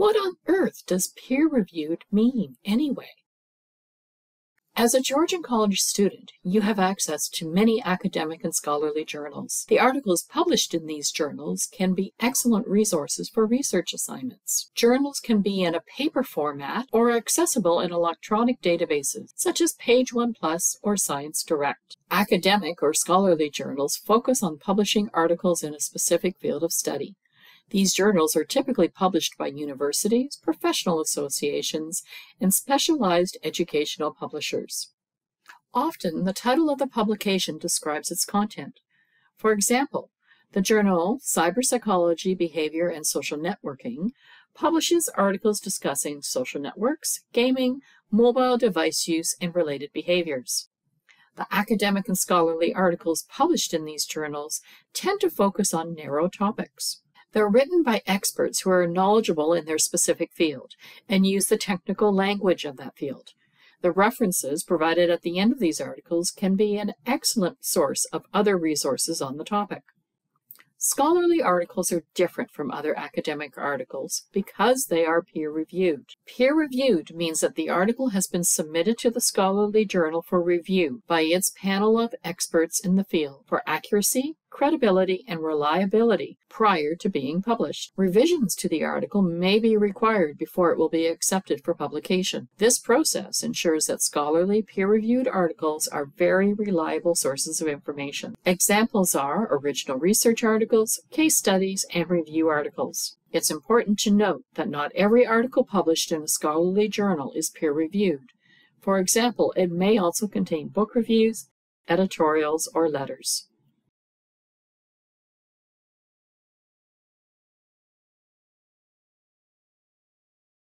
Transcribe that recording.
What on earth does peer reviewed mean anyway? As a Georgian College student, you have access to many academic and scholarly journals. The articles published in these journals can be excellent resources for research assignments. Journals can be in a paper format or accessible in electronic databases, such as Page One Plus or Science Direct. Academic or scholarly journals focus on publishing articles in a specific field of study. These journals are typically published by universities, professional associations, and specialized educational publishers. Often, the title of the publication describes its content. For example, the journal Cyberpsychology, Behavior, and Social Networking publishes articles discussing social networks, gaming, mobile device use, and related behaviors. The academic and scholarly articles published in these journals tend to focus on narrow topics. They're written by experts who are knowledgeable in their specific field and use the technical language of that field. The references provided at the end of these articles can be an excellent source of other resources on the topic. Scholarly articles are different from other academic articles because they are peer reviewed. Peer reviewed means that the article has been submitted to the scholarly journal for review by its panel of experts in the field for accuracy, credibility, and reliability prior to being published. Revisions to the article may be required before it will be accepted for publication. This process ensures that scholarly peer-reviewed articles are very reliable sources of information. Examples are original research articles, case studies, and review articles. It's important to note that not every article published in a scholarly journal is peer-reviewed. For example, it may also contain book reviews, editorials, or letters.